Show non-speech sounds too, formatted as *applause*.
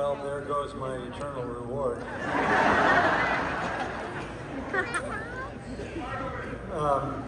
well, there goes my eternal reward. *laughs* um,